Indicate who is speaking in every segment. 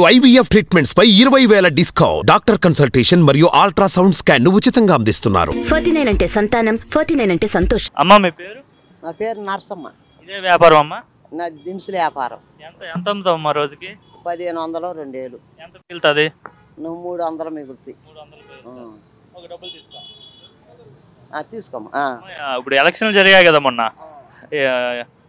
Speaker 1: IVF treatments పై ఇరవై వేల డిస్కౌంట్. డాక్టర్ కన్సల్టేషన్ మరియు అల్ట్రాసౌండ్ స్కాన్ను ఉచితంగా అందిస్తున్నారు.
Speaker 2: ఫార్టీ నైన్ అంటే సంతానం ఫార్టీ నైన్ అంటే సంతోషం.
Speaker 3: అమ్మ మీ పేరు?
Speaker 4: నా పేరు నరసమ్మ.
Speaker 3: ఇదే వ్యాపారం అమ్మ?
Speaker 4: నా దినుసుల వ్యాపారం.
Speaker 3: ఎంత ఎంత అమ్ముతావు అమ్మ రోజుకి?
Speaker 4: పదిహేను వందలు రెండేళ్ళు
Speaker 3: ఎంత మిగులుతుంది?
Speaker 4: నువ్వు మూడు వందలు మిగులుతాయి.
Speaker 3: మూడు వందలు
Speaker 4: ఆ.
Speaker 3: ఒక డబ్బులు తీసుకో.
Speaker 4: ఆ, తీసుకోమ్మా. ఆ.
Speaker 3: ఇప్పుడు ఎలక్షన్లు జరిగాయి కదా మొన్న. ఏ,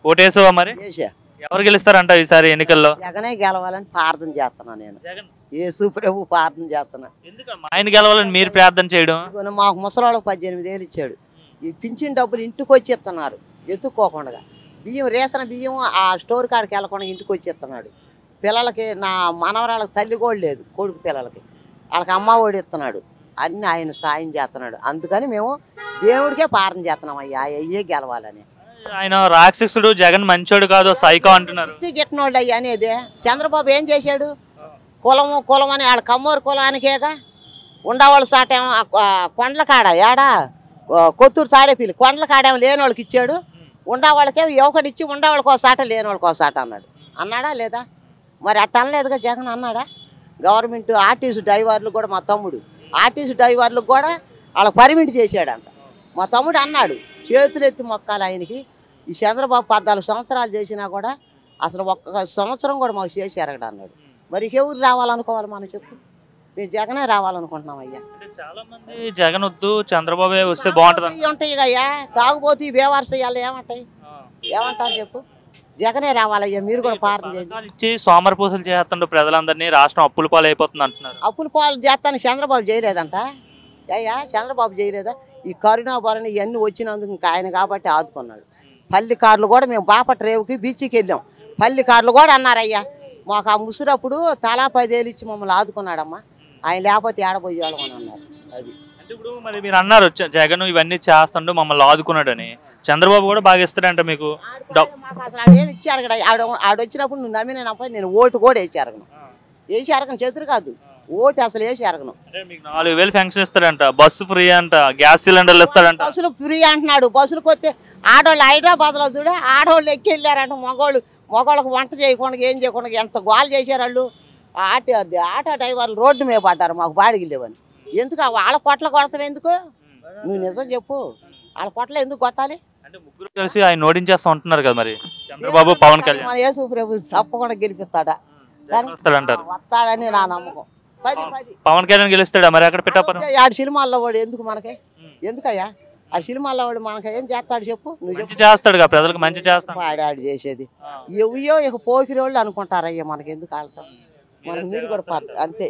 Speaker 3: ఓటేసావా మరి?
Speaker 4: చేసా
Speaker 3: ఎవరు గెలుస్తారంట ఈసారి ఎన్నికల్లో?
Speaker 4: జగనే గెలవాలని ప్రార్థన చేస్తున్నా నేను.
Speaker 3: జగన్.
Speaker 4: యేసు ప్రభు ప్రార్థన చేస్తున్నా.
Speaker 3: ఎందుకమ్మా? ఆయన గెలవాలని మీరు ప్రార్థన చేయడం?
Speaker 4: మాకు ముసలాళ్ళకి పద్దెనిమిది వేలు ఇచ్చాడు. ఈ పింఛన్ డబ్బులు ఇంటికి వచ్చి ఇస్తున్నారు ఎత్తుక్కోకుండా బియ్యం రేషన్ బియ్యం ఆ స్టోర్ కాడికి వెళ్ళకుండా ఇంటికి వచ్చి ఇస్తున్నాడు పిల్లలకి నా మనవరాళ్ళకి తల్లి కూడా లేదు కొడుకు పిల్లలకి. వాళ్ళకి అమ్మ ఒడి ఇస్తున్నాడు. అన్ని ఆయన సాయం చేస్తున్నాడు. అందుకని మేము దేవుడికే ప్రార్థన చేస్తున్నాం. అయ్యా అయ్యే గెలవాలని.
Speaker 3: ఆయన రాక్షసుడు జగన్ మంచోడు కాదు సైకో అంటున్నారు.
Speaker 4: ఇంటి అయ్యి అనేది? చంద్రబాబు ఏం చేశాడు? కులము కులం అని వాళ్ళ కమ్మూరు కులానికేగా? ఉండవాళ్ళు సాటేమో కొండల కాడ ఏడా? కొత్తూరు తాడేపీలు కొండల కాడేమో లేని వాళ్ళకి ఇచ్చాడు. ఉండవాళ్ళకేమో యువకుడు ఇచ్చి ఉండవాళ్ళకి ఒక సాట లేని వాళ్ళకి ఒక సాట అన్నాడు. అన్నాడా లేదా? మరి అట్ట అనలేదుగా జగన్ అన్నాడా? గవర్నమెంట్ ఆర్టీసీ డ్రైవర్లు కూడా మా తమ్ముడు. ఆర్టీసీ డ్రైవర్లకు కూడా వాళ్ళకి పర్మిట్ చేశాడంట. మా తమ్ముడు అన్నాడు చేతులు ఎత్తి మొక్కాలి ఆయనకి. ఈ చంద్రబాబు పద్నాలుగు సంవత్సరాలు చేసినా కూడా అసలు ఒక్క సంవత్సరం కూడా మాకు చేసి ఎరగడు అన్నాడు. మరి ఎవరు రావాలనుకోవాలి మనం చెప్పు. మేము జగనే రావాలనుకుంటున్నాం అయ్యా.
Speaker 3: చాలా మంది జగన్ వద్దు చంద్రబాబు వస్తే బాగుంటుంది
Speaker 4: ఉంటాయి అయ్యా. తాగుబోతు బేవారస ఇవాళ ఏమంటాయి? ఏమంటారు చెప్పు? జగనే రావాలయ్యా మీరు కూడా ప్రార్థన చేయండి.
Speaker 3: పథకాలు ఇచ్చి సోమరపూసలు చేస్తుండ్రు ప్రజలందరినీ రాష్ట్రం అప్పుల పాలు అయిపోతుంది అంటున్నారు
Speaker 4: అప్పులు పాలు చేస్తాను చంద్రబాబు చేయలేదంట. అయ్యా చంద్రబాబు చేయలేదా? ఈ కరుణా భరణ ఇవన్నీ వచ్చినందుకు ఇంకా ఆయన కాబట్టి ఆదుకున్నాడు. పల్లి కార్లు కూడా మేము బాపట్ల రేవుకి బీచ్కి వెళ్ళాం. పల్లి కార్లు కూడా అన్నారయ్యా. మాకు ఆ ముసురప్పుడు తలా పదేళ్ళు ఇచ్చి మమ్మల్ని ఆదుకున్నాడమ్మా. ఆయన లేకపోతే ఏడబోయేవాళ్ళం అని అన్నారు. అది.
Speaker 3: ఇప్పుడు మరి మీరు అన్నారు జగన్ ఇవన్నీ చేస్తుండు మమ్మల్ని ఆదుకున్నాడని. చంద్రబాబు కూడా బాగా ఇస్తాడంట మీకు.
Speaker 4: అసలు ఇచ్చారు ఆడ ఆడ వచ్చినప్పుడు నువ్వు నమ్మినప్ప నేను ఓటు కూడా వేసి అరగను వేసి అరగను చేతురు కాదు. ఓటు అసలు వేసి
Speaker 3: అంటే మీకు నాలుగు వేలు ఫెన్షన్ ఇస్తాడంట. బస్సు ఫ్రీ అంట. గ్యాస్ సిలిండర్లు ఇస్తాడంట.
Speaker 4: బస్సులు ఫ్రీ అంటున్నాడు. బస్సులకు వస్తే ఆడవాళ్ళు హైదరాబాద్లో చూడే ఆడవాళ్ళు ఎక్కి వెళ్ళారంట మగవాళ్ళు మగవాళ్ళకి వంట చేయకుండా ఏం చేయకుండా ఎంత గోల్ చేశారు వాళ్ళు. ఆటో ఆటో డ్రైవర్లు రోడ్డు మీద పడ్డారు మాకు బాడికి లేవని. ఎందుకు వాళ్ళ పొట్ల కొడతావు ఎందుకు? నువ్వు నిజం చెప్పు. వాళ్ళ పొట్ల ఎందుకు కొట్టాలి?
Speaker 3: అంటే ముగ్గురు కలిసి ఆయన ఓడించేస్తా ఉంటున్నారు కదా మరి. చంద్రబాబు పవన్ కళ్యాణ్.
Speaker 4: మన యేసు ప్రభు తప్పకుండా గెలిపిస్తాడా? వస్తాడని నా నమ్మకం.
Speaker 3: పవన్. కళ్యాణ్ గెలుస్తాడా మరి అక్కడ పిఠాపురం
Speaker 4: ఆడు సినిమాల్లో వాడు ఎందుకు మనకి? ఎందుకయ్యా? ఆడు సినిమాల్లో వాడు మనకి ఏం చేస్తాడు చెప్పు? నువ్వు
Speaker 3: చేస్తాడు ప్రజలకు మంచి చేస్తాడు.
Speaker 4: ఆడు చేసేది. ఎవయో ఇక పోకిరి వాళ్ళు అనుకుంటారయ్యా మనకి ఎందుకు ఆడతాం మనకి మీరు కూడా అంతే.